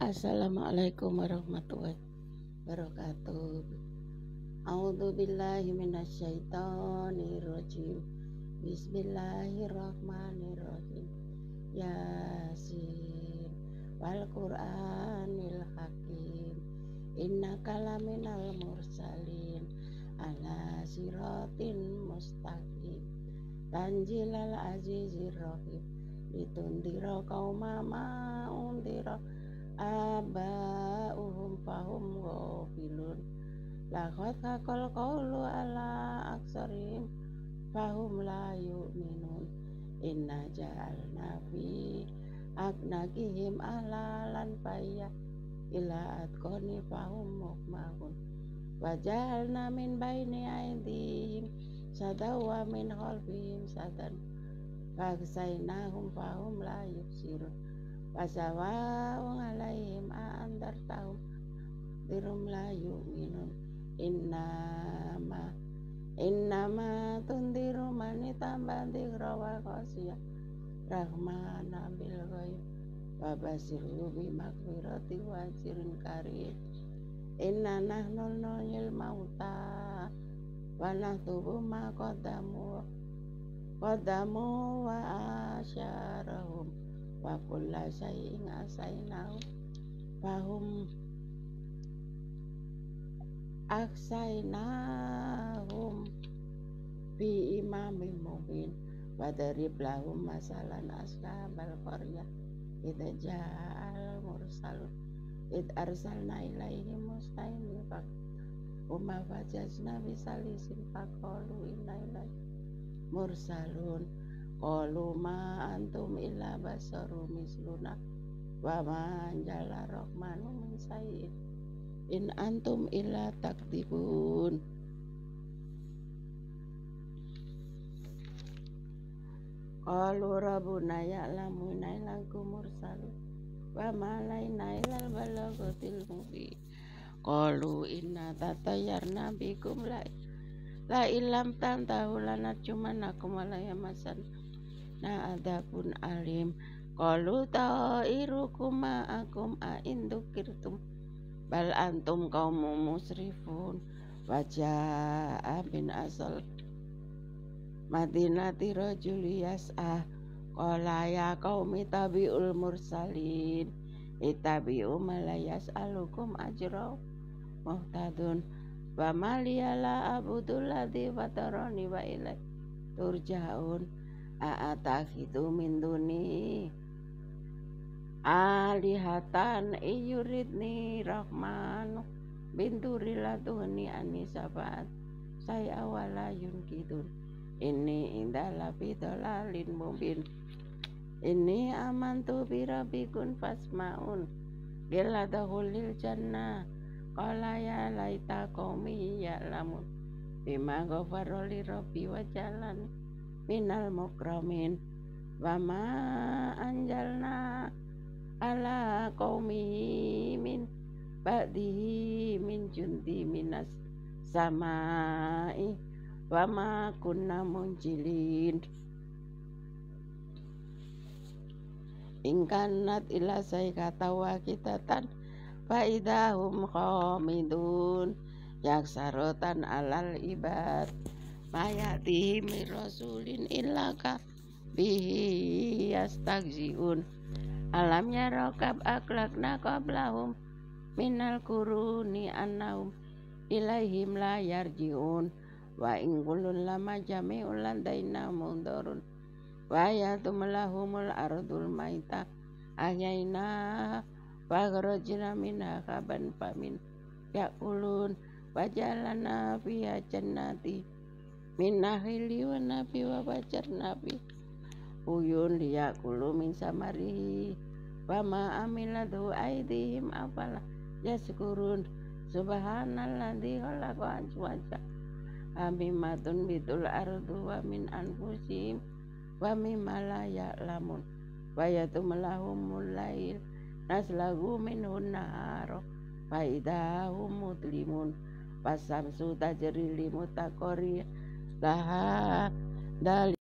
Assalamualaikum warahmatullahi wabarakatuh. A'udzu billahi minasyaitonir rajim. Bismillahirrahmanirrahim. Yasin wal Qur'anil Hakim. Innaka laminal mursalin ala siratin mustaqim. Tanjilal azizir rahim. Litundira qauma ma undira aba'uhum fahum ghafilun. Laqad haqal qawlu ala aksarim fahum la yu'minun. Inna ja'alna fi aknakihim alalan faya ila atqani fahum mukmahun wajalna min baini aidihim sadawa min khalfihim sadan. Faksainahum fahum la yubsirun. Alaihim a'andartahum Dirum la yu'minun Innama Innama tundiru manita bandikra wa qasiyah Rahmana bil ghaib. Wabasiru bimakfirati wa jirin karim. Inna nahnu nuhyil mauta. Wa nahtubu ma qadamu Qadamu wa asyarahum wa kulla syai'in fahum aksainahum fi imamin mubin wadarib lahum masalan ashabal qaryah idza ja'al mursalun id arsalna ilaihim musta'in fak Uma fajazna bisalisin faqalu inna ilaihi mursalun Qalu ma antum illa basaru misluna wa ma anjala rahmanu min in antum illa takdibun. Qalu rabbuna ya'lamu nailakum mursalu wa ma laina ilal balaghatil mubin. Qalu inna tatayarna bikum la la ilam tantahu lanarjumanakum wa la yamasan na adabun alim Qalu ta'irukum ma'akum a'indukirtum bal antum kaumu musrifun. Wajah bin asal. Madinati rajuli yas'ah. Qala ya qaumi tabi'ul mursalin. Itabi'u malayas alukum ajrau Muhtadun. Wa maliyala abudul ladhi fataroni wa ilai turja'un. A'atakhidhu min duni alihatan iyuridni rahmanu binturi laduni anisabat saya awala yunkidun ini indah fi dalalin mubin ini amantu birabikun fasmaun gila dahulil jannah qala ya laita qaumi ya'lamun bima ghafaroli rabbi wa jalan minal mukramin. Wa ma anjalna ala qaumi min ba'dihi min jundi minas samai wa ma kunna munjilin. Ingkanat ila saykata wa kitatan fa idahum khamidun yaksarotan alal ibad. Mayati min rasulin illaka bihi yastagziun alam yarokab aklakna qablahum minal kuruni annahum ilaihim la yarjiun. Wa in kullun lama jami'un landaina mundurun. Wa yatum lahumul ardul maita ahyaina wa gharajna minha kaban pamin yakulun wa jalana fiha jannati min nahili wa nabi wa nabi uyun liyakulu min samarihi wa ma amiladu aidihim afala. Yaskurun. Subhanalladzi khalaqa azwaja amimatun bitul ardu wa min anfusihim. Wa mimma la ya'lamun. Wa yatumlahumul lail. Naslagu minhun naharo fa idahum mutlimun pasamsu tajri limutaqori laha dal